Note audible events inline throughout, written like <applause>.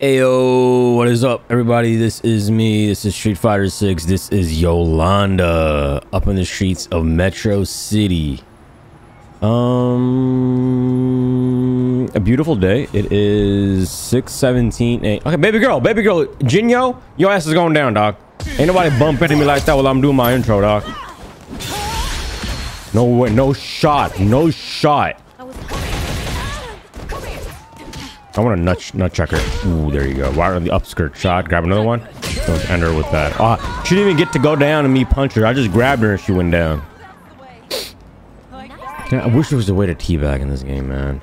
Ayo, what is up, everybody? This is me. This is Street Fighter 6. This is Yolanda up in the streets of Metro City. Um, a beautiful day. It is 6:17. Okay, baby girl, baby girl, Jinyo, your ass is going down, dog. Ain't nobody bumping me like that while I'm doing my intro, dog. No way, no shot, no shot. I want a nut nut checker. Ooh, there you go. Why on the upskirt shot? Grab another one. Don't end her with that. Ah, oh, she didn't even get to go down and me punch her. I just grabbed her and she went down. I wish there was a way to teabag in this game, man.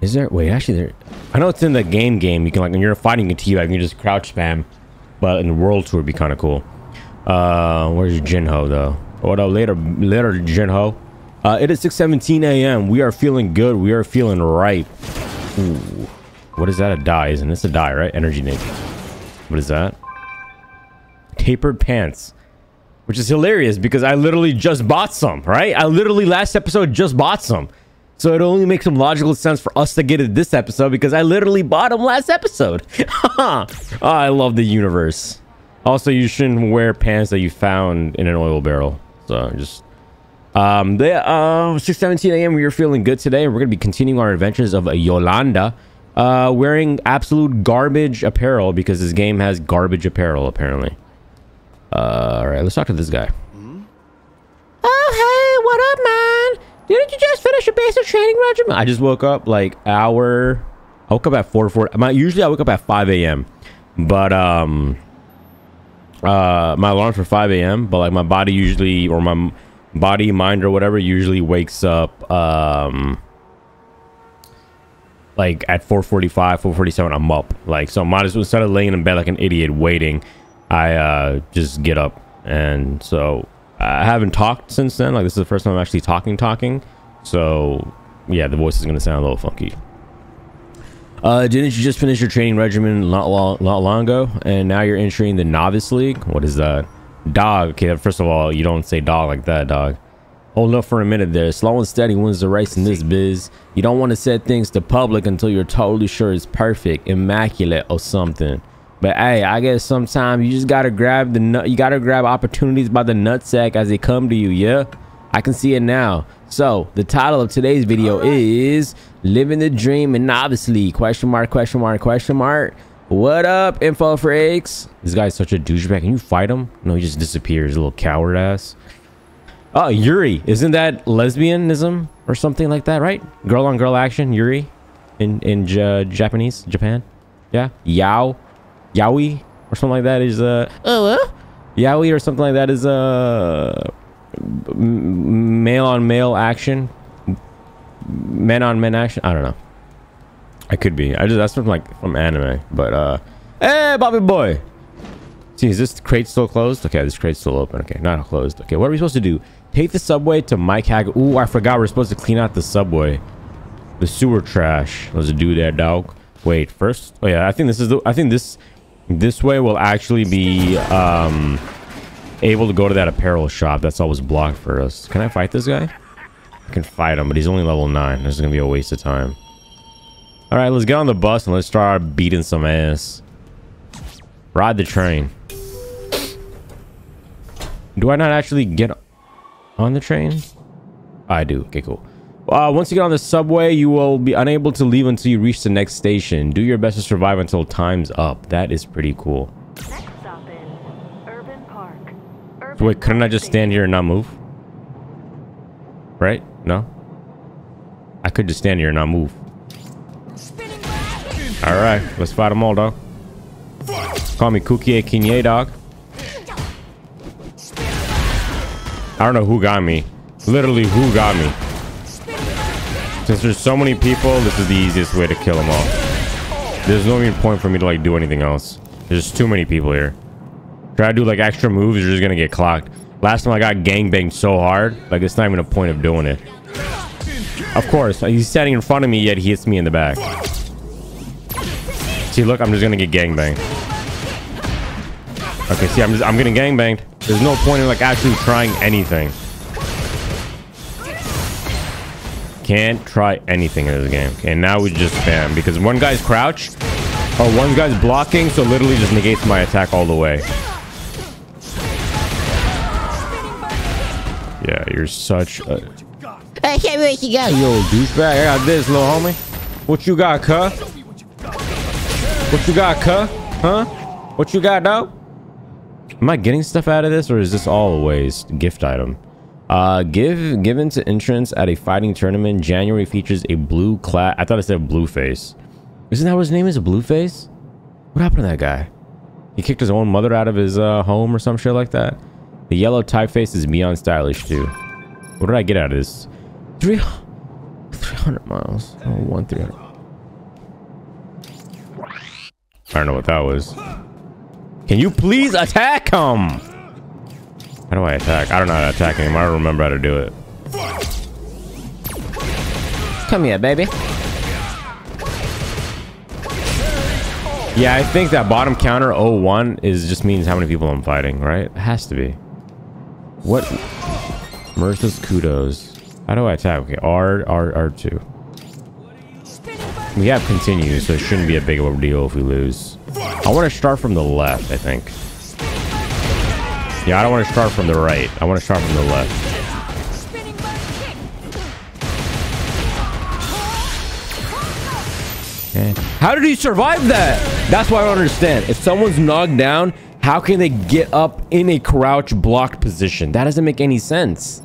Is there? Wait, actually, there. I know it's in the game. Game, you can like when you're fighting a teabag, you can just crouch spam. But in the world tour, it'd be kind of cool. Uh, where's Jinho though? What up later? Later, Jinho. Uh, it is 6:17 a.m. We are feeling good. We are feeling right. Ooh. What is that? A die, isn't this a die, right? Energy Nick. What is that? Tapered pants. Which is hilarious because I literally just bought some, right? I literally last episode just bought some. So it only makes some logical sense for us to get it this episode because I literally bought them last episode. oh, <laughs> I love the universe. Also, you shouldn't wear pants that you found in an oil barrel. So just um, they, uh, 6:17 a.m. We are feeling good today. We're gonna be continuing our adventures of Yolanda, uh, wearing absolute garbage apparel because this game has garbage apparel apparently. Uh, all right, let's talk to this guy. Mm-hmm. Oh, hey, what up, man? Didn't you just finish your basic training regimen? I just woke up like hour. I woke up at 4 4. My, usually I wake up at 5 a.m. But um, uh, my alarm's for 5 a.m. But like my body usually or my body, mind, or whatever usually wakes up um like at 4:45, 4:47. I'm up. Like so, might as well instead of laying in bed like an idiot waiting, I uh just get up. And so I haven't talked since then. Like this is the first time I'm actually talking, talking. So yeah, the voice is gonna sound a little funky. Uh, didn't you just finish your training regimen not long, not long ago, and now you're entering the novice league? What is that? Dog. Okay, first of all, you don't say dog like that, dog. Hold up for a minute there. Slow and steady wins the race in this biz. You don't want to set things to public until you're totally sure it's perfect, immaculate, or something. But hey, I guess sometimes you just gotta grab the nut. You gotta grab opportunities by the nutsack as they come to you. Yeah, I can see it now. So the title of today's video right. is "Living the Dream" and obviously question mark, question mark, question mark. What up, info freaks? This guy's such a douchebag. Can you fight him? No, he just disappears. Little coward ass. Oh, Yuri. Isn't that lesbianism or something like that, right? Girl on girl action, Yuri, in in J Japanese, Japan. Yeah, Yao, Yaoi or something like that is uh, uh Yaoi or something like that is uh male on male action, men on men action. I don't know. I could be. I just that's from like from anime. But uh Hey Bobby boy! See, is this crate still closed? Okay, this crate's still open. Okay, not closed. Okay, what are we supposed to do? Take the subway to Mike Hag. Ooh, I forgot we're supposed to clean out the subway. The sewer trash. Let's do that, dog. Wait, first. Oh yeah, I think this is the I think this this way will actually be um able to go to that apparel shop that's always blocked for us. Can I fight this guy? I can fight him, but he's only level 9. This is to be a waste of time. All right, let's get on the bus and let's start beating some ass. Ride the train. Do I not actually get on the train? I do. Okay, cool. Uh, once you get on the subway, you will be unable to leave until you reach the next station. Do your best to survive until time's up. That is pretty cool. Urban so wait, couldn't I just stand here and not move? Right? No? I could just stand here and not move. All right, let's fight them all, dog. Call me Kukie Kinye, dog. I don't know who got me. Literally, who got me? Since there's so many people, this is the easiest way to kill them all. There's no even point for me to like do anything else. There's too many people here. Try to do like extra moves, you're just gonna get clocked. Last time I got gangbanged so hard, like it's not even a point of doing it. Of course, he's standing in front of me, yet he hits me in the back. See, look, I'm just gonna get gangbanged. Okay, see, I'm just, I'm getting gangbanged. There's no point in like actually trying anything. Can't try anything in this game. Okay, now we just spam because one guy's crouch Oh, one guy's blocking, so literally just negates my attack all the way. Yeah, you're such a... Hey, what you got, yo, douchebag? I got this, little homie. What you got, cuh? What you got, cuh? Huh? What you got, though? Am I getting stuff out of this, or is this all a waste? Gift item. Uh, give given to entrance at a fighting tournament. January features a blue clad. I thought it said blue face. Isn't that what his name is? Blueface? What happened to that guy? He kicked his own mother out of his uh, home or some shit like that. The yellow typeface is beyond stylish too. What did I get out of this? Three, 300 miles. Oh, one 300. I don't know what that was. Can you please attack him? How do I attack? I don't know how to attack him. I don't remember how to do it. Come here, baby. Yeah, I think that bottom counter 01 is just means how many people I'm fighting, right? It has to be. What? Merciless kudos. How do I attack? Okay, R, R, R2. We have continue, so it shouldn't be a big of a deal if we lose. I want to start from the left, I think. Yeah, I don't want to start from the right. I want to start from the left. How did he survive that? That's why I don't understand. If someone's knocked down, how can they get up in a crouch blocked position? That doesn't make any sense.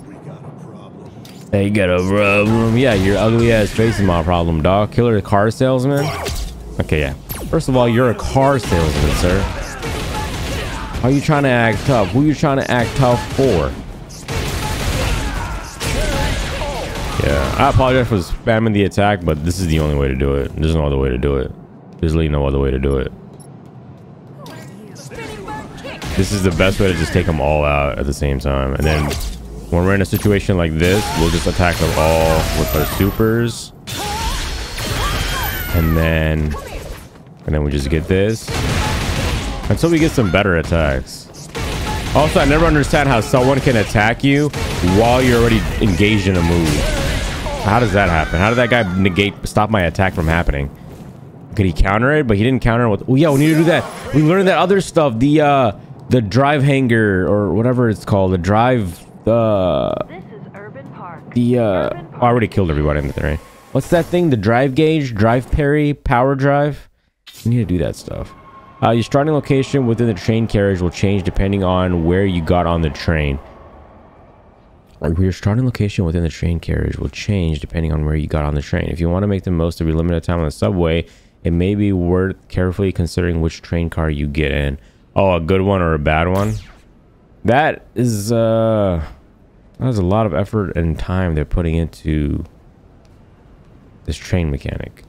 They got a problem. Yeah, your ugly ass face is my problem, dog. Killer car salesman. Okay, yeah. First of all, you're a car salesman, sir. Are you trying to act tough? Who are you trying to act tough for? Yeah, I apologize for spamming the attack, but this is the only way to do it. There's no other way to do it. There's really no other way to do it. This is the best way to just take them all out at the same time. And then when we're in a situation like this, we'll just attack them all with our supers. And then, and then we just get this. Until we get some better attacks. Also, I never understand how someone can attack you while you're already engaged in a move. How does that happen? How did that guy negate, stop my attack from happening? Could he counter it? But he didn't counter it with, oh yeah, we need to do that. We learned that other stuff. The, uh, the drive hanger or whatever it's called. The drive, uh, the, uh, I already killed everybody in the train. What's that thing? The drive gauge, drive parry, power drive. You need to do that stuff. Uh, your starting location within the train carriage will change depending on where you got on the train. Your starting location within the train carriage will change depending on where you got on the train. If you want to make the most of your limited time on the subway, it may be worth carefully considering which train car you get in. Oh, a good one or a bad one? That is, uh... That's a lot of effort and time they're putting into this train mechanic.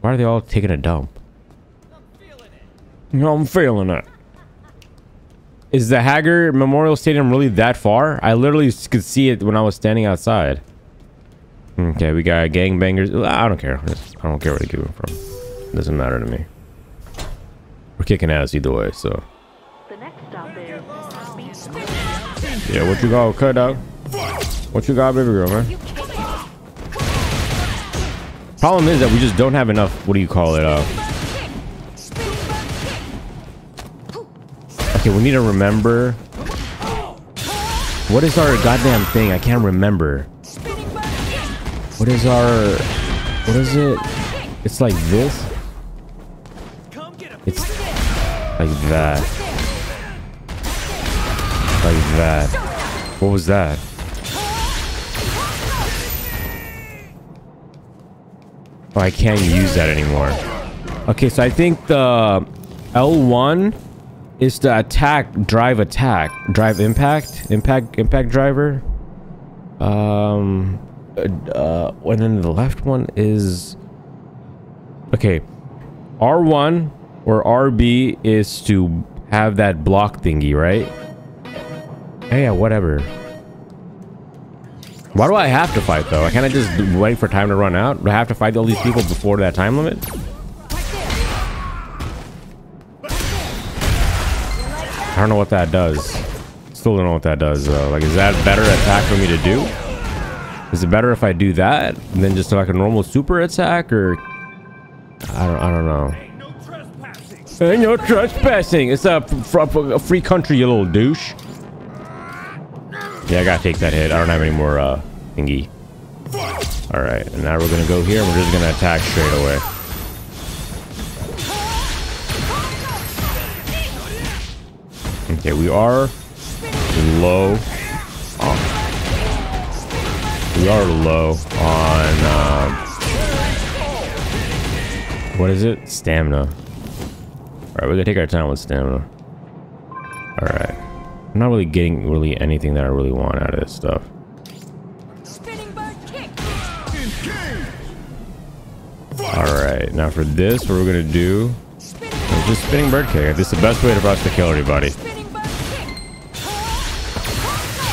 Why are they all taking a dump? You know, I'm feeling it. Is the Haggar Memorial Stadium really that far? I literally could see it when I was standing outside. Okay, we got gangbangers. I don't care. I don't care where they came from. It doesn't matter to me. We're kicking ass either way, so. Yeah, what you got, cut out? What you got, baby girl, man? Problem is that we just don't have enough. What do you call it? Uh, okay, we need to remember. What is our goddamn thing? I can't remember. What is our? What is it? It's like this. It's like that. Like that. What was that? Oh, I can't use that anymore. Okay, so I think the L1 is the attack, drive attack, drive impact, impact, impact driver. Um, uh, and then the left one is, okay, R1 or RB is to have that block thingy, right? Yeah, whatever. Why do I have to fight though? I can't just wait for time to run out? Do I have to fight all these people before that time limit? I don't know what that does. Still don't know what that does though. Like, is that better attack for me to do? Is it better if I do that than just like a normal super attack or? I don't, I don't know. And you're trespassing. It's a, a free country, you little douche. Yeah, I gotta take that hit. I don't have any more uh, thingy. All right, and now we're gonna go here. We're just gonna attack straight away. Okay, we are low. Oh. We are low on. Um, what is it? Stamina. All right, we're gonna take our time with stamina. All right. I'm not really getting really anything that I really want out of this stuff. Alright, now for this, what we're gonna do is just spinning bird kick. This is the best way for us to kill everybody.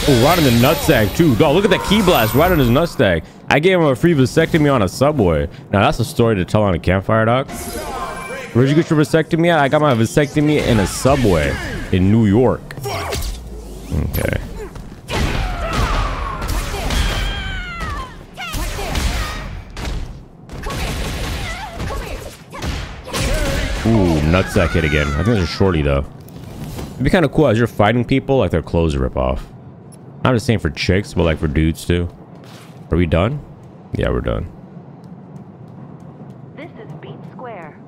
Oh, right in the nutsack too. Oh, look at that key blast right on his nutsack. I gave him a free vasectomy on a subway. Now that's a story to tell on a campfire, doc. Where'd you get your vasectomy at? I got my vasectomy in a subway in New York. Okay. Ooh, nutsack hit again. I think there's a shorty though. It'd be kind of cool as you're fighting people, like their clothes rip off. Not just saying for chicks, but like for dudes too. Are we done? Yeah, we're done. This is Beat Square.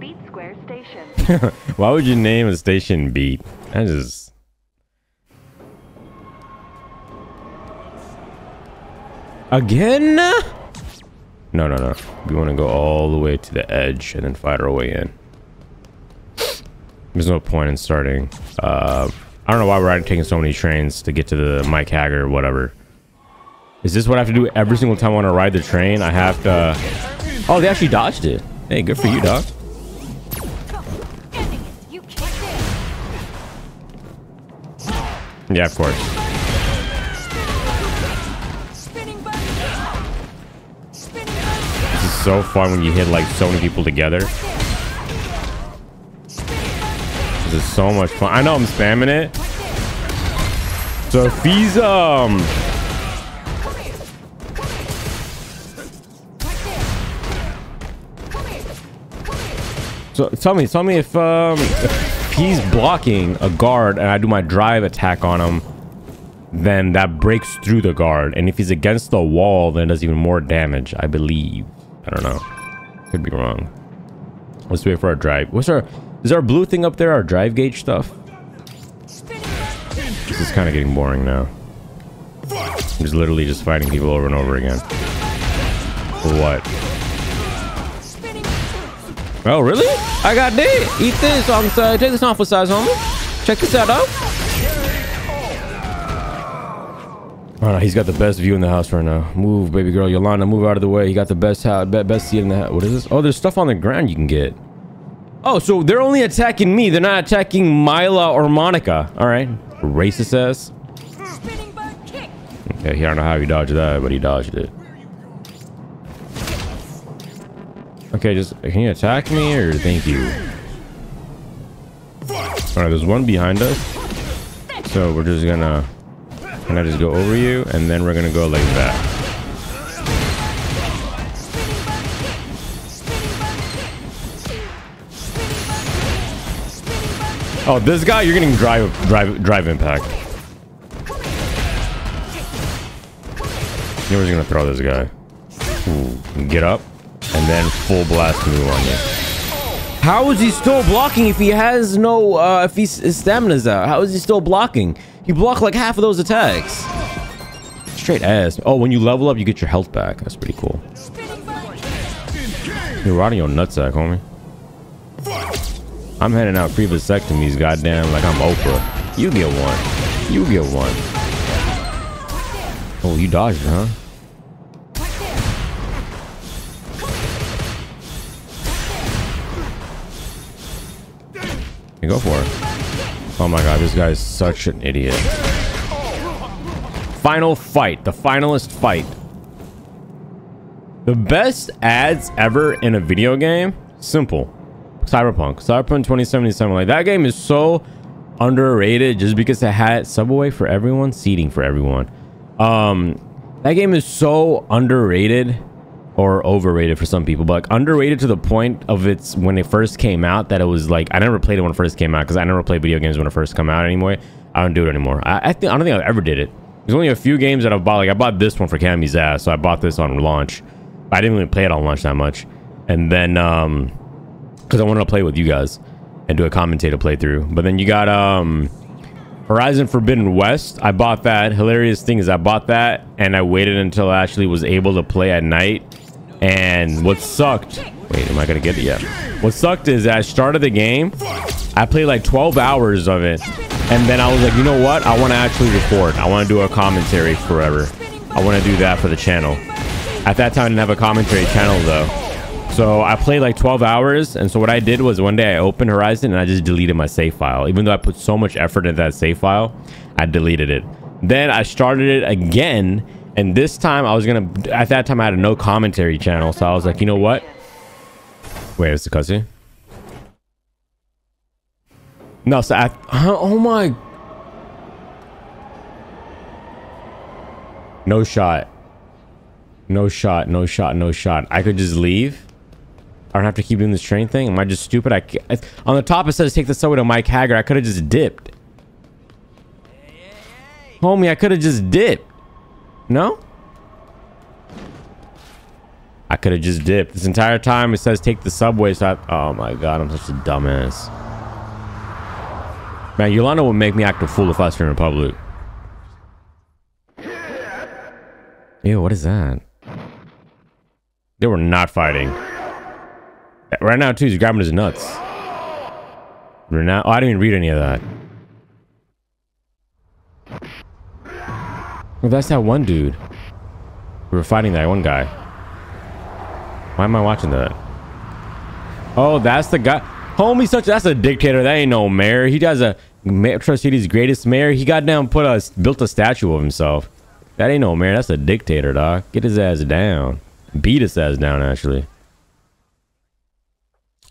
Beat Square Station. <laughs> Why would you name a station Beat? That is. Again? No, no, no. We want to go all the way to the edge and then fight our way in. There's no point in starting. Uh, I don't know why we're taking so many trains to get to the Mike Haggar or whatever. Is this what I have to do every single time I want to ride the train? I have to... Oh, they actually dodged it. Hey, good for you, dog. Yeah, of course. So fun when you hit like so many people together. This is so much fun. I know I'm spamming it. So he's um So tell me, tell me if um if he's blocking a guard and I do my drive attack on him, then that breaks through the guard. And if he's against the wall, then it does even more damage, I believe. I don't know. Could be wrong. Let's wait for our drive. What's our is our blue thing up there, our drive gauge stuff? This is kind of getting boring now. I'm just literally just fighting people over and over again. For what? Oh, really? I got this. Eat this. Um, I'm sorry. Take this off size, homie. Check this out, though. He's got the best view in the house right now. Move, baby girl. Yolanda, move out of the way. He got the best house, best seat in the house. What is this? Oh, there's stuff on the ground you can get. Oh, so they're only attacking me. They're not attacking Mila or Monica. All right. Racist ass. Okay, I don't know how he dodged that, but he dodged it. Okay, just can you attack me or thank you? Alright, there's one behind us. So we're just gonna can I just go over you and then we're gonna go like that. Oh, this guy, you're getting drive drive drive impact. You're just gonna throw this guy. Ooh, get up and then full blast move on you. How is he still blocking if he has no, uh, if he's, his stamina's out? How is he still blocking? He blocked like half of those attacks. Straight ass. Oh, when you level up, you get your health back. That's pretty cool. You're riding your nutsack, homie. I'm heading out free vasectomies, goddamn, like I'm Oprah. You get one. You get one. Oh, you dodged, huh? You go for it. Oh my god, this guy is such an idiot. Final fight. The finalist fight. The best ads ever in a video game? Simple. Cyberpunk. Cyberpunk 2077. Like, that game is so underrated just because it had Subway for everyone, seating for everyone. Um, that game is so underrated or overrated for some people, but like underrated to the point of its when it first came out that it was like I never played it when it first came out because I never played video games when it first come out anymore. I don't do it anymore. I, I think I don't think I ever did it. There's only a few games that I've bought. Like I bought this one for Cammy's ass, so I bought this on launch. I didn't even play it on launch that much, and then um, because I wanted to play with you guys and do a commentator playthrough. But then you got um Horizon Forbidden West. I bought that. Hilarious thing is I bought that and I waited until I actually was able to play at night. And what sucked... Wait, am I going to get it? Yeah. What sucked is I started the game. I played like 12 hours of it. And then I was like, you know what? I want to actually record. I want to do a commentary forever. I want to do that for the channel. At that time, I didn't have a commentary channel though. So I played like 12 hours. And so what I did was one day I opened Horizon and I just deleted my save file. Even though I put so much effort into that save file, I deleted it. Then I started it again. And this time I was going to, at that time I had a no commentary channel. So I was like, you know what? Wait, it's the cutscene? No, so I, oh my. No shot. No shot, no shot, no shot. I could just leave. I don't have to keep doing this train thing. Am I just stupid? I, I on the top it says take the subway to Mike Haggar. I could have just dipped. Homie, I could have just dipped. No? I could have just dipped. This entire time it says take the subway. So I, oh my god, I'm such a dumbass. Man, Yolanda would make me act a fool if I was in public. Ew, what is that? They were not fighting. Right now, too, he's grabbing his nuts. Right now, oh, I didn't even read any of that. Well, that's that one dude. We were fighting that one guy. Why am I watching that? Oh, that's the guy. Homie, such that's a dictator. That ain't no mayor. He does a Metro City's greatest mayor. He got down, put a built a statue of himself. That ain't no mayor. That's a dictator, dog. Get his ass down. Beat his ass down, actually.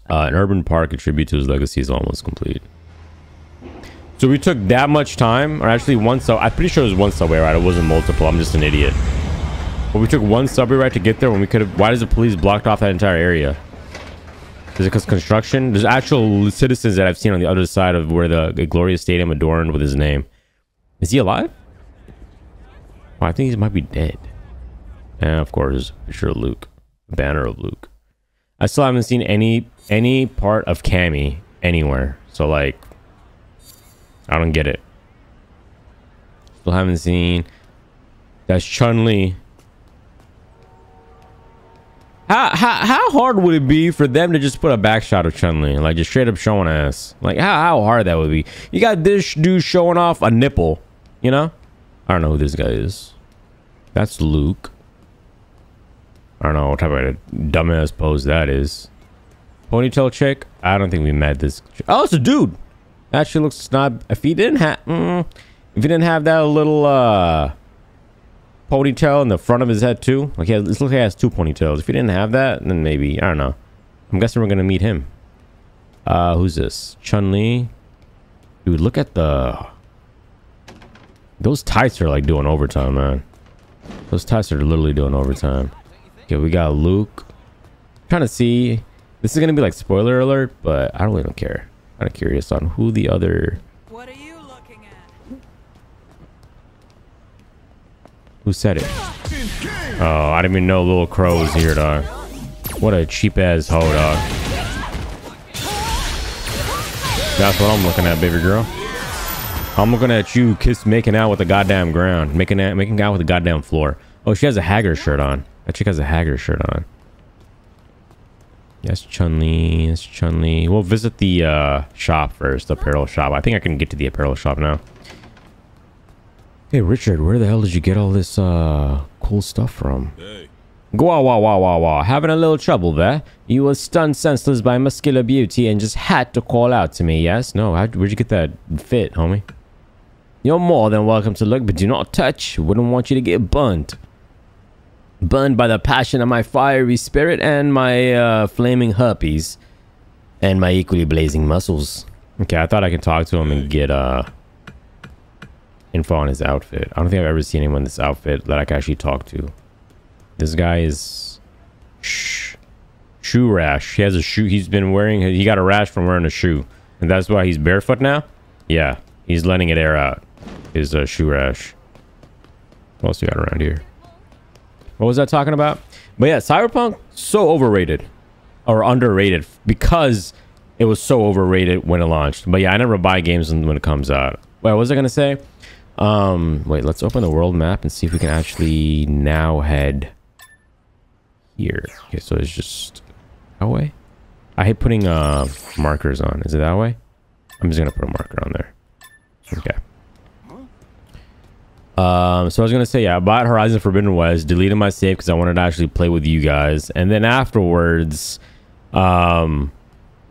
Uh, an urban park a tribute to his legacy is almost complete. So we took that much time, or actually one sub. I'm pretty sure it was one subway ride. It wasn't multiple. I'm just an idiot. But we took one subway ride to get there when we could have. Why does the police blocked off that entire area? Is it because construction? There's actual citizens that I've seen on the other side of where the, the Gloria Stadium adorned with his name. Is he alive? I think he might be dead. And of course, picture of Luke. Banner of Luke. I still haven't seen any any part of Cammy anywhere. So like, I don't get it. Still haven't seen. That's Chun Li. How, how how hard would it be for them to just put a back shot of Chun Li, like just straight up showing ass? Like how how hard that would be? You got this dude showing off a nipple, you know? I don't know who this guy is. That's Luke. I don't know what type of dumbass pose that is. Ponytail chick? I don't think we met this. Oh, it's a dude. Actually looks not. If he didn't have, mm, if he didn't have that little uh ponytail in the front of his head too, like he has, like he has two ponytails. If he didn't have that, then maybe I don't know. I'm guessing we're gonna meet him. Uh, who's this? Chun Li. Dude, look at the. Those tights are like doing overtime, man. Those tights are literally doing overtime. Okay, we got Luke. I'm trying to see. This is gonna be like spoiler alert, but I don't care. Kind of curious on who the other. What are you looking at? Who said it? Oh, I didn't even know Little Crow was here, dog. What a cheap ass hoe, dog. That's what I'm looking at, baby girl. I'm looking at you kiss making out with the goddamn ground. Making out making out with the goddamn floor. Oh, she has a Haggar shirt on. That chick has a Haggar shirt on. Yes, Chun-Li. Yes, Chun-Li. We'll visit the uh, shop first, the apparel shop. I think I can get to the apparel shop now. Hey, Richard, where the hell did you get all this uh, cool stuff from? Hey, Wah, wah, wah, wah, wah. Having a little trouble there. You were stunned senseless by muscular beauty and just had to call out to me, yes? No, how, where'd you get that fit, homie? You're more than welcome to look, but do not touch. Wouldn't want you to get burnt. Burned by the passion of my fiery spirit and my uh, flaming herpes. And my equally blazing muscles. Okay, I thought I could talk to him and get uh, info on his outfit. I don't think I've ever seen anyone in this outfit that I can actually talk to. This guy is Shoe rash. He has a shoe. He's been wearing. He got a rash from wearing a shoe, and that's why he's barefoot now. Yeah, he's letting it air out. His uh, shoe rash. What else we got around here? What was that talking about? But yeah, Cyberpunk so overrated or underrated because it was so overrated when it launched. But yeah, I never buy games when it comes out. Wait, what was I gonna say? Um, wait, let's open the world map and see if we can actually now head here. Okay, so it's just that way. I hate putting uh markers on. Is it that way? I'm just gonna put a marker on there. Okay. Um, so I was gonna say, yeah, I bought Horizon Forbidden West, deleted my save because I wanted to actually play with you guys, and then afterwards, um,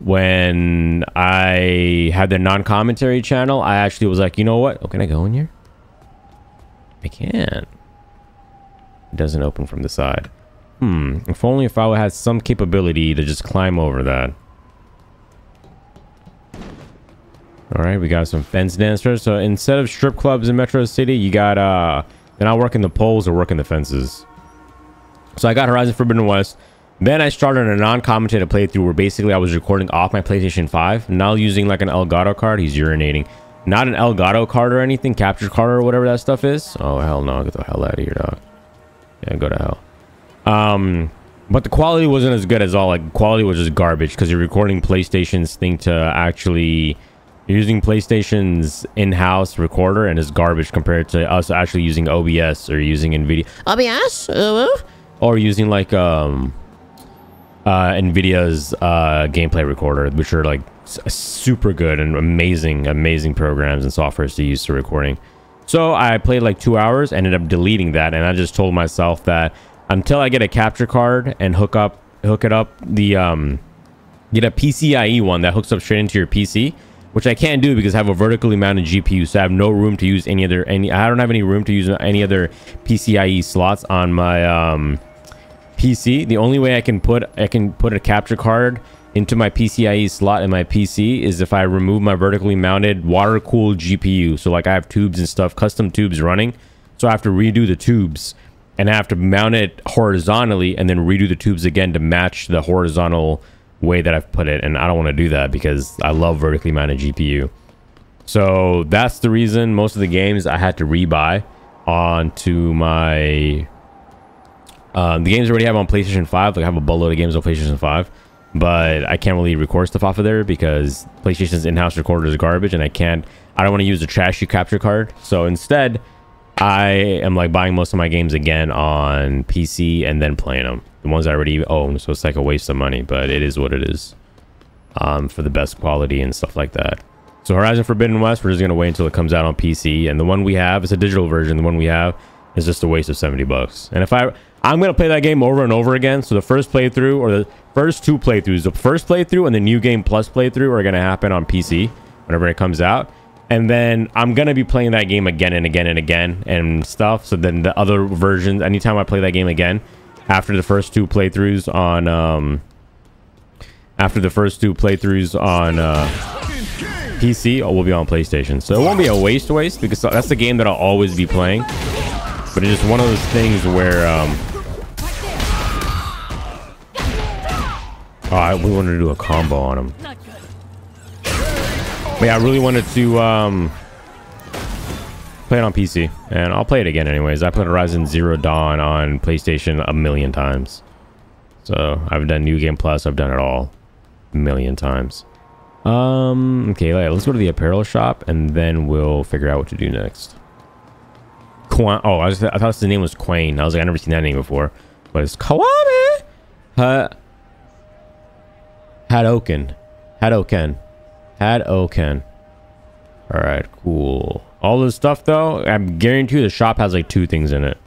when I had the non-commentary channel, I actually was like, you know what? Oh, can I go in here? I can't. It doesn't open from the side. Hmm. If only if I had some capability to just climb over that. All right, we got some fence dancers. So instead of strip clubs in Metro City, you got uh, they're not working the poles or working the fences. So I got Horizon Forbidden West. Then I started a non-commentated playthrough where basically I was recording off my PlayStation 5, now using like an Elgato card. He's urinating. Not an Elgato card or anything, capture card or whatever that stuff is. Oh hell no, get the hell out of here, dog. Yeah, go to hell. Um, but the quality wasn't as good as all. Like quality was just garbage because you're recording PlayStation's thing to actually using PlayStation's in-house recorder and it's garbage compared to us actually using OBS or using NVIDIA. OBS uh, or using like um uh NVIDIA's uh gameplay recorder, which are like super good and amazing, amazing programs and softwares to use to recording. So I played like two hours, ended up deleting that, and I just told myself that until I get a capture card and hook up, hook it up the um, get a PCIe one that hooks up straight into your PC, which I can't do because I have a vertically mounted GPU, so I have no room to use any other any. I don't have any room to use any other PCIe slots on my um, PC. The only way I can put I can put a capture card into my PCIe slot in my PC is if I remove my vertically mounted water cooled GPU. So like I have tubes and stuff, custom tubes running. So I have to redo the tubes and I have to mount it horizontally and then redo the tubes again to match the horizontal way that I've put it. And I don't want to do that because I love vertically mounted GPU. So that's the reason most of the games I had to rebuy onto my um, the games I already have on PlayStation 5. Like I have a boatload of games on PlayStation 5 but I can't really record stuff off of there because PlayStation's in-house recorder is garbage, and I can't. I don't want to use a trashy capture card. So instead, I am like buying most of my games again on PC and then playing them. The ones I already own, so it's like a waste of money, but it is what it is. Um, for the best quality and stuff like that. So Horizon Forbidden West, we're just gonna wait until it comes out on PC, and the one we have is a digital version. The one we have is just a waste of 70 bucks. And if I I'm gonna play that game over and over again. So the first playthrough or the first two playthroughs, the first playthrough and the new game plus playthrough are gonna happen on PC whenever it comes out. And then I'm gonna be playing that game again and again and again and stuff. So then the other versions, anytime I play that game again, after the first two playthroughs on um after the first two playthroughs on uh PC, will be on PlayStation. So it won't be a waste waste because that's the game that I'll always be playing. But it's just one of those things where um Oh, I, we wanted to do a combo on him. But yeah, I really wanted to um, play it on PC. And I'll play it again anyways. I played Horizon Zero Dawn on PlayStation a million times. So I've done New Game Plus. I've done it all a million times. Um, okay, let's go to the apparel shop and then we'll figure out what to do next. Quan oh, I, was, I thought the name was Quain. I was like, i never seen that name before. But it's Kawame. Uh, Hadoken. Hadoken. Hadoken. Alright, cool. All this stuff, though, I'm guarantee you the shop has like two things in it.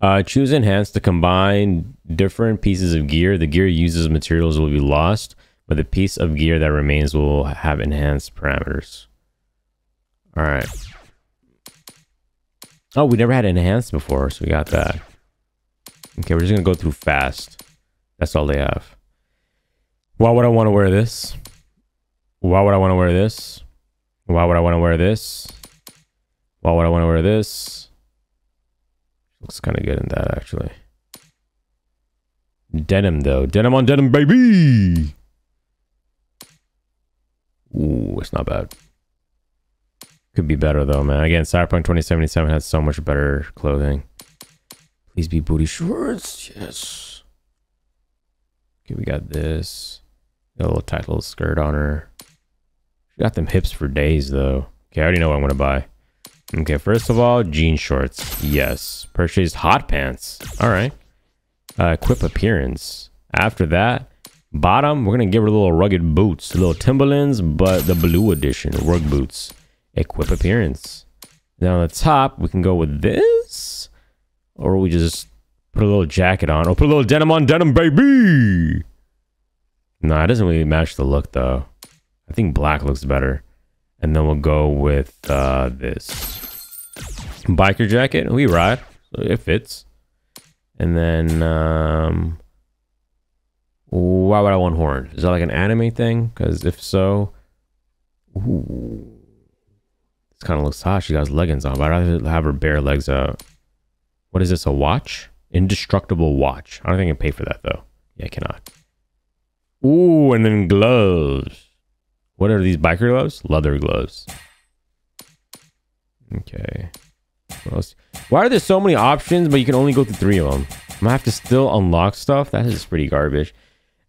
Uh, choose enhance to combine different pieces of gear. The gear uses materials will be lost, but the piece of gear that remains will have enhanced parameters. All right. Oh, we never had enhanced before, so we got that. Okay, we're just gonna go through fast. That's all they have. Why would I want to wear this? Why would I want to wear this? Why would I want to wear this? Why would I want to wear this? Looks kind of good in that, actually. Denim though. Denim on denim, baby. Ooh, it's not bad. Could be better though, man. Again, Cyberpunk 2077 has so much better clothing. Please be booty shorts. Yes. Okay, we got this. Got a little tight little skirt on her. Got them hips for days though. Okay, I already know what I'm gonna buy. Okay, first of all, jean shorts. Yes. Purchased hot pants. All right. Uh, equip appearance. After that, bottom, we're going to give her a little rugged boots. Little Timberlands, but the blue edition. Work boots. Equip appearance. Now on the top, we can go with this. Or we just put a little jacket on. Or put a little denim on denim, baby. No, it doesn't really match the look, though. I think black looks better. And then we'll go with uh, this. Biker jacket. We ride. It fits. And then, um, why would I want horn? Is that like an anime thing? Because if so, ooh, this kind of looks hot. She got leggings on, but I'd rather have her bare legs out. What is this? A watch? Indestructible watch. I don't think I can pay for that though. Yeah, I cannot. Ooh, and then gloves. What are these biker gloves? Leather gloves. Okay. Why are there so many options, but you can only go through three of them? I'm gonna have to still unlock stuff. That is pretty garbage.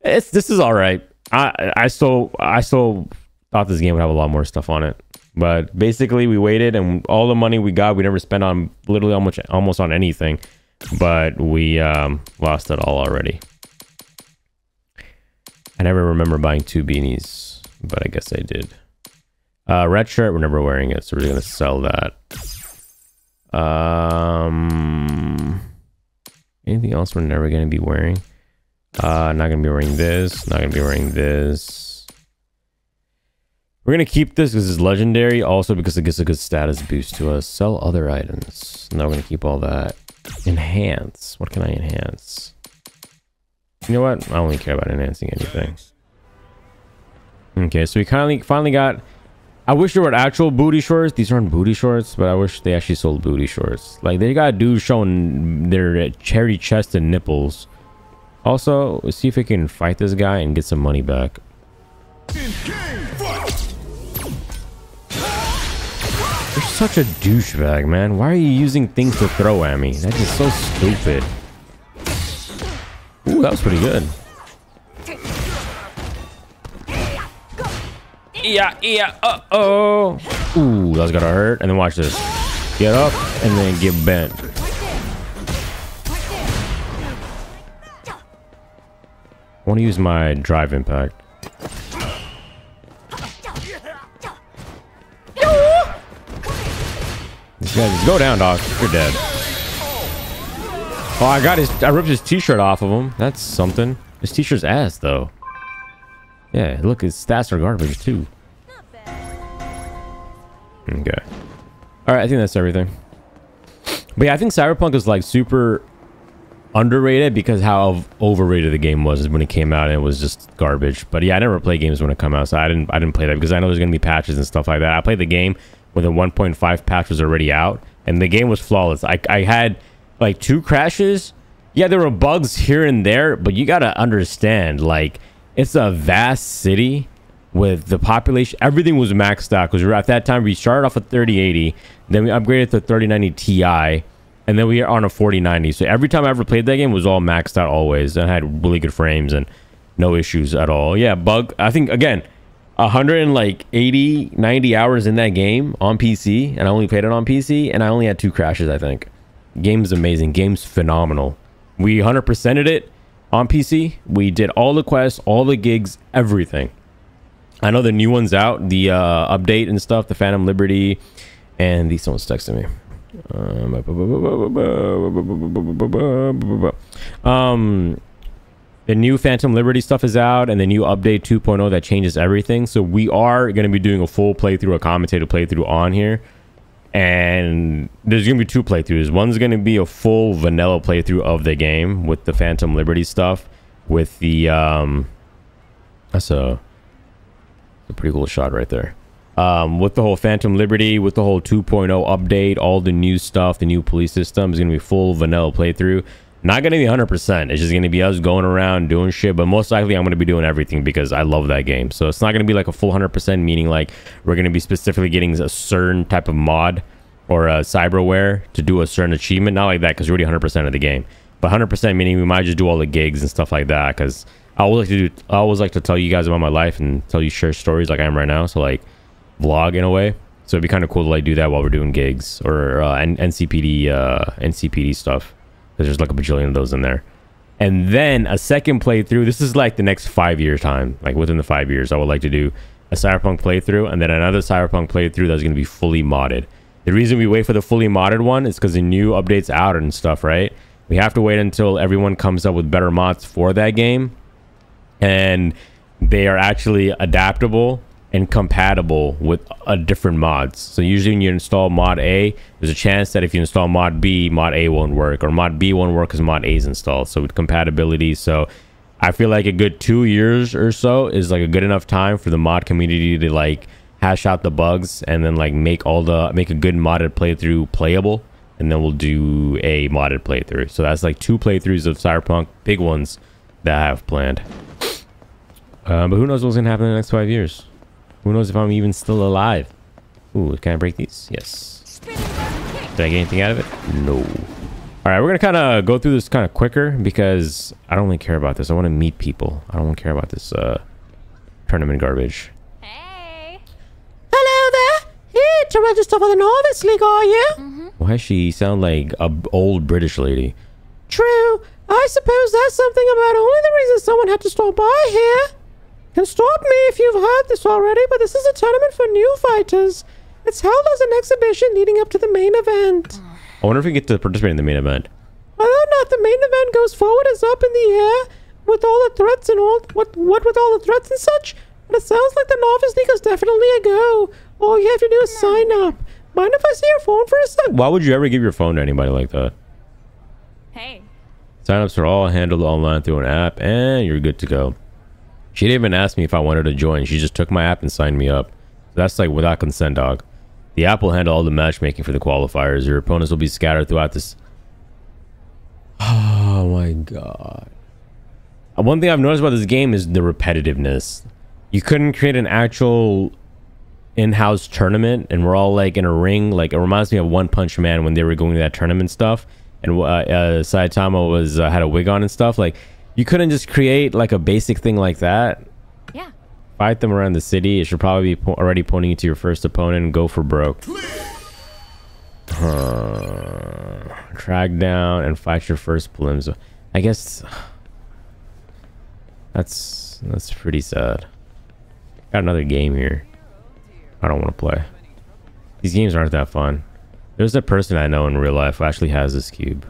It's this is all right. I I still I still thought this game would have a lot more stuff on it, but basically we waited and all the money we got we never spent on literally almost almost on anything, but we um, lost it all already. I never remember buying two beanies, but I guess I did. Uh, red shirt, we're never wearing it, so we're gonna sell that. Um, anything else we're never to be wearing? Uh, not to be wearing this. Not to be wearing this. We're to keep this because it's legendary. Also because it gives a good status boost to us. Sell other items. No, we're to keep all that. Enhance. What can I enhance? You know what? I don't really care about enhancing anything. Okay, so we finally finally got I wish there were actual booty shorts. These aren't booty shorts, but I wish they actually sold booty shorts. Like they got dudes showing their cherry chest and nipples. Also, see if we can fight this guy and get some money back. You're such a douchebag, man. Why are you using things to throw at me? That is so stupid. Ooh, that was pretty good. Yeah, yeah, uh oh. Ooh, that's gonna hurt. And then watch this. Get up and then get bent. I want to use my drive impact. Guys, go down, dog. You're dead. Oh, I got his. I ripped his t-shirt off of him. That's something. His t-shirt's ass, though. Yeah, look, his stats are garbage too. Okay. All right, I think that's everything. But yeah, I think Cyberpunk is like super underrated because how overrated the game was when it came out and it was just garbage. But yeah, I never play games when it come out, so I didn't I didn't play that because I know there's gonna be patches and stuff like that. I played the game when the 1.5 patch was already out, and the game was flawless. I I had like two crashes. Yeah, there were bugs here and there, but you gotta understand like it's a vast city with the population. Everything was maxed out because at that time we started off with 3080, then we upgraded to 3090 Ti, and then we are on a 4090. So every time I ever played that game was all maxed out always, and had really good frames and no issues at all. Yeah, bug. I think again, 180, 90 hours in that game on PC, and I only played it on PC, and I only had two crashes. I think. Game's amazing. Game's phenomenal. We 100%ed it on PC. We did all the quests, all the gigs, everything. I know the new one's out, the uh, update and stuff, the Phantom Liberty, and these someone's texting me. Um, the new Phantom Liberty stuff is out, and the new update 2.0 that changes everything. So we are going to be doing a full playthrough, a commentator playthrough on here and there's gonna be two playthroughs. One's gonna be a full vanilla playthrough of the game with the Phantom Liberty stuff, with the um, that's a, a pretty cool shot right there. Um, with the whole Phantom Liberty, with the whole 2.0 update, all the new stuff, the new police system is gonna be full vanilla playthrough. Not gonna be 100%. It's just gonna be us going around doing shit. But most likely, I'm gonna be doing everything because I love that game. So it's not gonna be like a full 100%, meaning like we're gonna be specifically getting a certain type of mod or a cyberware to do a certain achievement. Not like that because you're already 100% of the game. But 100% meaning we might just do all the gigs and stuff like that because I always like to do. I always like to tell you guys about my life and tell you share stories like I am right now. So like vlog in a way. So it'd be kind of cool to like do that while we're doing gigs or uh, NCPD uh, NCPD stuff there's like a bajillion of those in there. And then a second playthrough. This is like the next five year time. Like within the five years, I would like to do a Cyberpunk playthrough and then another Cyberpunk playthrough that's going to be fully modded. The reason we wait for the fully modded one is because the new updates out and stuff, right? We have to wait until everyone comes up with better mods for that game and they are actually adaptable and compatible with a different mods. So usually when you install mod A, there's a chance that if you install mod B, mod A won't work, or mod B won't work because mod A is installed. So with compatibility, so I feel like a good two years or so is like a good enough time for the mod community to like hash out the bugs and then like make all the make a good modded playthrough playable. And then we'll do a modded playthrough. So that's like two playthroughs of Cyberpunk, big ones that I have planned. Uh, but who knows what's gonna happen in the next five years? Who knows if I'm even still alive? Ooh, can I break these? Yes. Did I get anything out of it? No. All right, we're gonna kind of go through this kind of quicker because I don't really care about this. I want to meet people. I don't really care about this uh, tournament garbage. Hey. Hello there. Here to register for the Novice League, are you? Why does she sound like a b- old British lady? True. I suppose that's something about only the reason someone had to stop by here. Can stop me if you've heard this already, but this is a tournament for new fighters. It's held as an exhibition leading up to the main event. I wonder if we get to participate in the main event. Whether or not the main event goes forward is up in the air with all the threats and all what what with all the threats and such. But it sounds like the novice league is definitely a go. All you have to do is sign up. Mind if I see your phone for a sec? Why would you ever give your phone to anybody like that? Hey. Signups are all handled online through an app, and you're good to go. She didn't even ask me if I wanted to join. She just took my app and signed me up. So That's like without consent, dog. The app will handle all the matchmaking for the qualifiers. Your opponents will be scattered throughout this. <sighs> Oh my god. Uh, One thing I've noticed about this game is the repetitiveness. You couldn't create an actual in-house tournament, and we're all like in a ring. Like it reminds me of One Punch Man when they were going to that tournament stuff, and uh, uh, Saitama was uh, had a wig on and stuff. Like you couldn't just create like a basic thing like that. Yeah. Fight them around the city. It should probably be po- already pointing you to your first opponent and go for broke. Track down and fight your first prelims. I guess that's that's pretty sad. Got another game here. I don't want to play. These games aren't that fun. There's a person I know in real life who actually has this cube.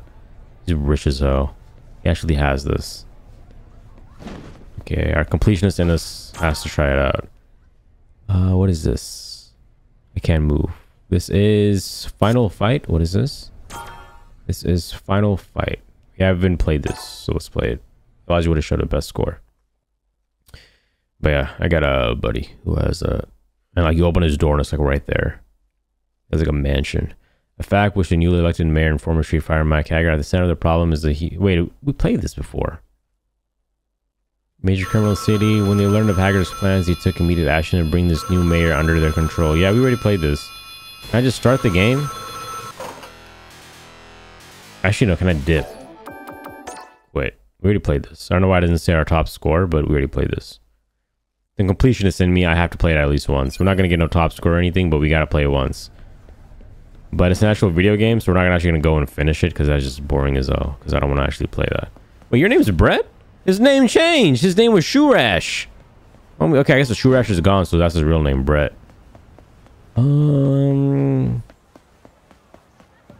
He's rich as hell. He actually has this. Okay, our completionist in us has to try it out. Uh, what is this? I can't move. This is Final Fight. What is this? This is Final Fight. We haven't played this, so let's play it. Otherwise, you would have showed the best score. But yeah, I got a buddy who has a, and like you open his door and it's like right there. There's like a mansion. A fact which the newly elected mayor and former Street Fighter Mike Haggar at the center of the problem is that he. Wait, we played this before. Major criminal city. When they learned of Haggar's plans, they took immediate action to bring this new mayor under their control. Yeah, we already played this. Can I just start the game? Actually, no. Can I dip? Wait, we already played this. I don't know why it doesn't say our top score, but we already played this. The completionist in me, I have to play it at least once. We're not gonna get no top score or anything, but we gotta play it once. But it's an actual video game, so we're not actually gonna go and finish it because that's just boring as hell. Because I don't want to actually play that. Wait, your name's Brett? His name changed. His name was Shurash. Okay, I guess the Shurash is gone, so that's his real name, Brett. Um,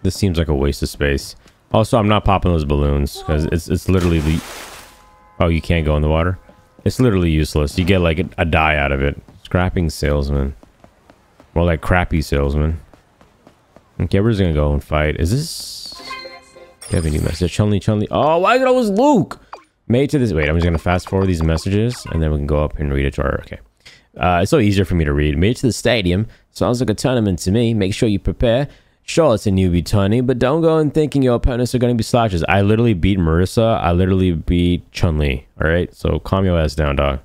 this seems like a waste of space. Also, I'm not popping those balloons because it's it's literally the. Oh, you can't go in the water. It's literally useless. You get like a, a die out of it. Scrapping salesman. More like crappy salesman. Okay, we're just gonna go and fight. Is this? Have any message? Chun-Li. Oh, why is it always Luke? Made to this. Wait, I'm just gonna fast forward these messages and then we can go up and read it to our. Okay. Uh, it's so easier for me to read. Made to the stadium. Sounds like a tournament to me. Make sure you prepare. Sure, it's a newbie tourney, but don't go in thinking your opponents are going to be slouches. I literally beat Marisa. I literally beat Chun Li. All right, so calm your ass down, dog.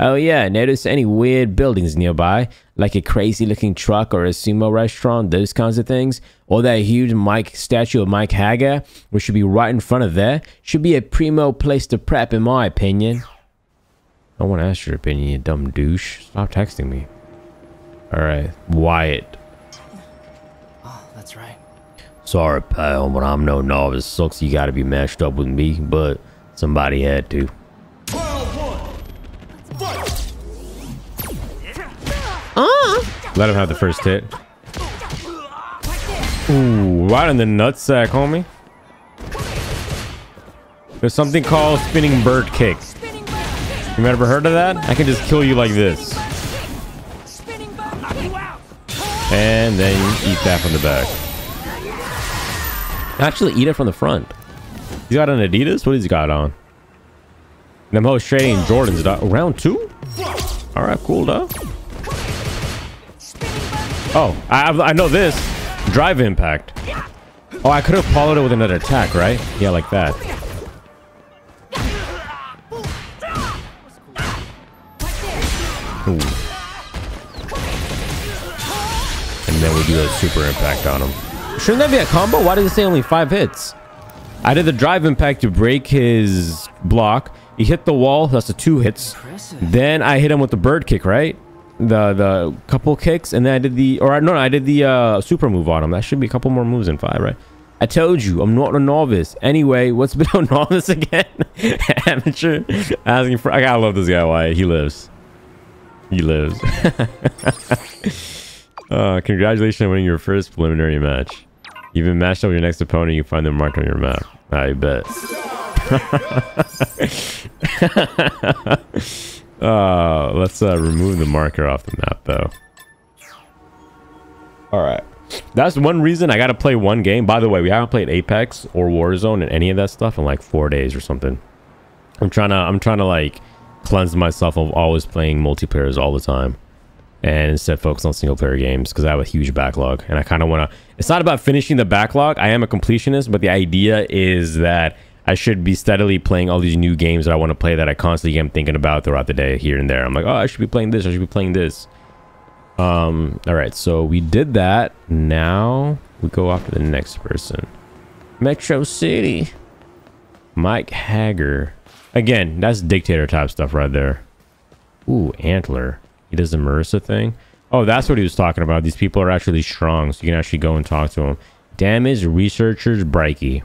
Oh yeah, notice any weird buildings nearby, like a crazy looking truck or a sumo restaurant, those kinds of things, or that huge Mike statue of Mike Haggar, which should be right in front of there, should be a primo place to prep, in my opinion. I want to ask your opinion, you dumb douche. Stop texting me. All right, Wyatt. Oh, that's right. Sorry, pal, but I'm no novice. Sucks you gotta be matched up with me, but somebody had to. Let him have the first hit. Ooh, right in the nutsack, homie. There's something called spinning bird kick. You ever heard of that? I can just kill you like this. And then you eat that from the back. Actually, eat it from the front. He's got an Adidas? What has he got on? Them hoes trading Jordans. Round two? Alright, cool, dog. Oh, I, I know this. Drive impact. Oh, I could have followed it with another attack, right? Yeah, like that. Ooh. And then we do a super impact on him. Shouldn't that be a combo? Why does it say only five hits? I did the drive impact to break his block. He hit the wall. That's the two hits. Then I hit him with the bird kick, right? The the couple kicks, and then I did the or no, no I did the uh, super move on him. That should be a couple more moves in five, right? I told you, I'm not a novice. Anyway, what's <laughs> been a novice again? <laughs> Amateur. Asking for. I gotta love this guy. Why he lives. He lives. <laughs> uh, congratulations on winning your first preliminary match. You've been matched up with your next opponent. You find them marked on your map. I bet. Uh, let's uh, remove the marker off the map, though. All right. That's one reason I got to play one game. By the way, we haven't played Apex or Warzone and any of that stuff in like four days or something. I'm trying to, I'm trying to like cleanse myself of always playing multiplayers all the time and instead focus on single player games because I have a huge backlog and I kind of want to. It's not about finishing the backlog. I am a completionist, but the idea is that I should be steadily playing all these new games that I want to play that I constantly am thinking about throughout the day here and there. I'm like, oh, I should be playing this. I should be playing this. Um, all right, so we did that. Now we go off to the next person. Metro City. Mike Haggar. Again, that's dictator type stuff right there. Ooh, Antler. He does the Marisa thing. Oh, that's what he was talking about. These people are actually strong, so you can actually go and talk to them. Damage researchers Brikey.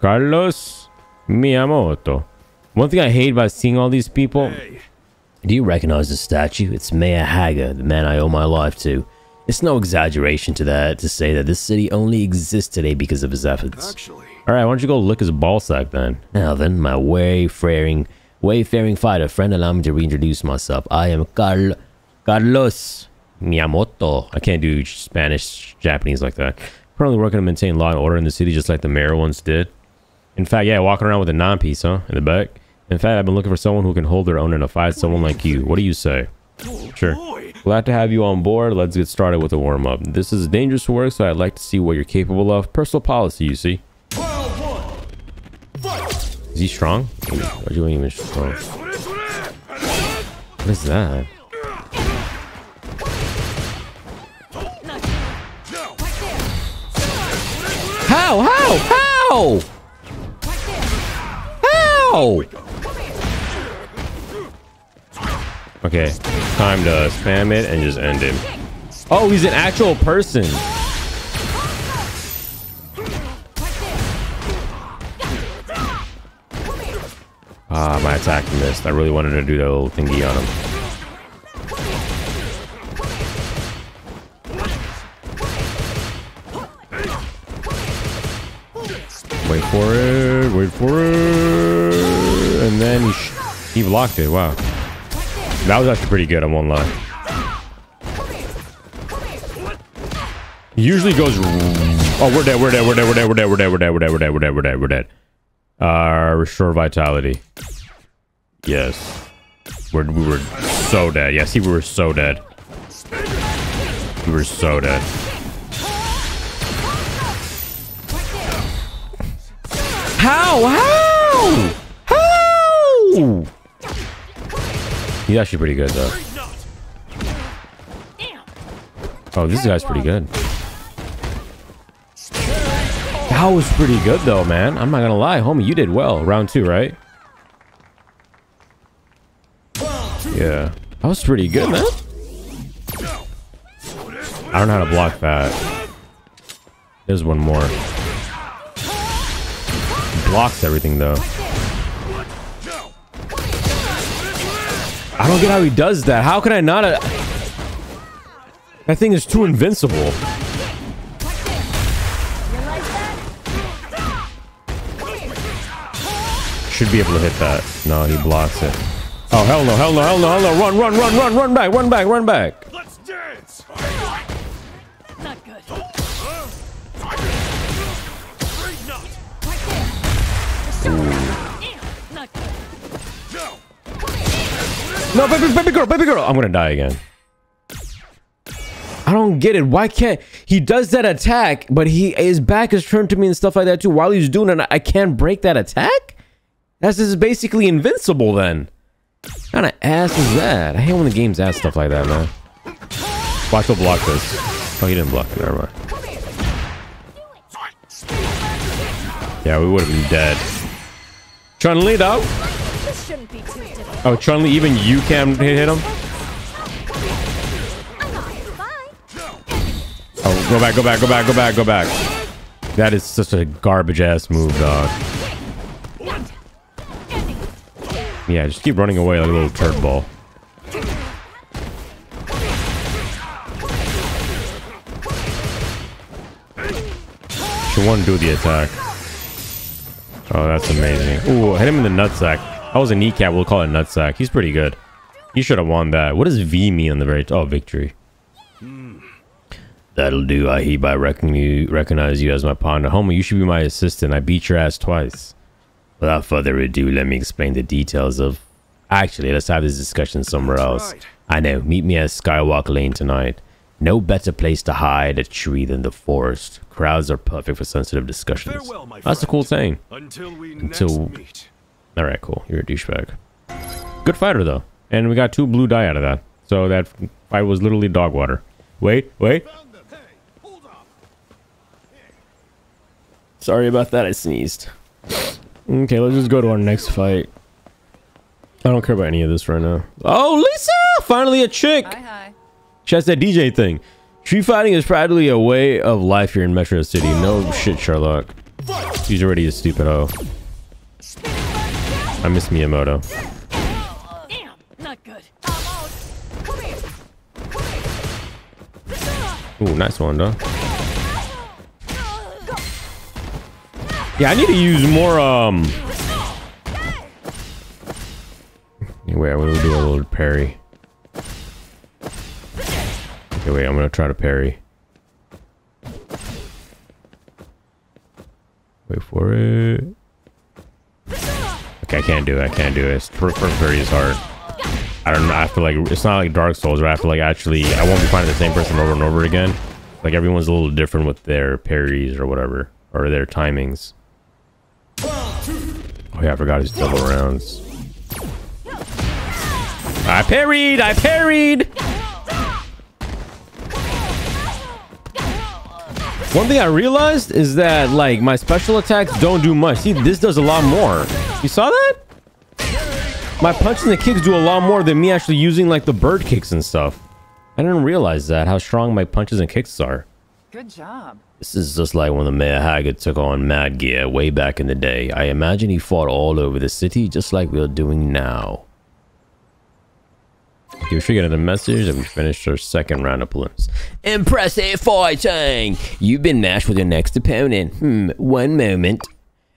Carlos Miyamoto. One thing I hate about seeing all these people. Do you recognize the statue? It's Mayor Haggar, the man I owe my life to. It's no exaggeration to that to say that this city only exists today because of his efforts. Actually, All right, why don't you go lick his ball sack then? Now then, my wayfaring, wayfaring fighter friend, allow me to reintroduce myself. I am Carl, Carlos Miyamoto. I can't do Spanish, Japanese like that. Currently working to maintain law and order in the city, just like the mayor once did. In fact, yeah, walking around with a nine piece, huh, in the back. In fact, I've been looking for someone who can hold their own in a fight. Someone like you. What do you say? Sure. Glad to have you on board. Let's get started with the warm-up. This is dangerous work, so I'd like to see what you're capable of. Personal policy, you see. Is he strong? Or you even strong? What is that? How? How? How? Okay, time to spam it and just end him. Oh, he's an actual person. Ah, my attack missed. I really wanted to do that little thingy on him. Wait for it. He blocked it. Wow. That was actually pretty good. I won't lie. Usually goes. Oh, we're dead. We're dead. We're dead. We're dead. We're dead. We're dead. We're dead. We're dead. We're dead. We're dead. We're dead. We're dead. Uh, restore vitality. Yes. We're, we were so dead. Yeah, see, we were so dead. We were so dead. How? How? How? He's actually pretty good though. Oh, this guy's pretty good. That was pretty good though, man. I'm not gonna lie, homie. You did well. Round two, right? Yeah. That was pretty good, man. I don't know how to block that. There's one more. Blocks everything though. I don't get how he does that. How can I not? Uh... That thing is too invincible. Should be able to hit that. No, he blocks it. Oh, hell no, hell no, hell no, hell no. Run, run, run, run, run back, run back, run back. Let's dance! No, baby, baby girl, baby girl. I'm gonna die again. I don't get it. Why can't he does that attack, but he his back is turned to me and stuff like that too. While he's doing it, I can't break that attack. That's just basically invincible then. What kind of ass is that? I hate when the games ask stuff like that, man. Watch will block this. Oh, he didn't block it. Never mind. Yeah, we would have been dead. Chun Li though. Oh, Chun Li, even you can hit, hit him. Oh, go back, go back, go back, go back, go back. That is such a garbage ass move, dog. Yeah, just keep running away like a little turd ball. She won't do the attack. Oh, that's amazing. Ooh, hit him in the nutsack. That was a kneecap. We'll call it nutsack. He's pretty good. He should have won that. What does V mean on the very... Oh, victory. That'll do. I hereby reckon you, recognize you as my partner. Homie, you should be my assistant. I beat your ass twice. Without further ado, let me explain the details of... Actually, let's have this discussion somewhere That's else. right. I know. Meet me at Skywalk Lane tonight. No better place to hide a tree than the forest. Crowds are perfect for sensitive discussions. Farewell, That's a cool thing. Until we Until- next meet. All right, cool. You're a douchebag. Good fighter though, and we got two blue die out of that. So that fight was literally dog water. Wait, wait. Sorry about that. I sneezed. Okay, let's just go to our next fight. I don't care about any of this right now. Oh, Lisa! Finally a chick. Hi, hi. She has that DJ thing. Tree fighting is practically a way of life here in Metro City. No shit, Sherlock. She's already a stupid hoe. I miss Miyamoto. Damn. Not good. Ooh, nice one, though. Yeah, I need to use more, um... <laughs> Wait, I'm gonna do a little parry. Okay, wait, I'm gonna try to parry. Wait for it. I can't do it. I can't do it. It's parry is hard. I don't know. I feel like. It's not like Dark Souls where I to like actually. I won't be finding the same person over and over again. Like everyone's a little different with their parries or whatever, or their timings. Oh yeah, I forgot his double rounds. I parried. I parried. One thing I realized is that like my special attacks don't do much. See, this does a lot more. You saw that? My punches and kicks do a lot more than me actually using like the bird kicks and stuff. I didn't realize that how strong my punches and kicks are. Good job. This is just like when the Mayor Haggar took on Mad Gear way back in the day. I imagine he fought all over the city just like we're doing now. Okay, we should get a message that we finished our second round of prelims. Impressive fighting! You've been matched with your next opponent. Hmm, one moment.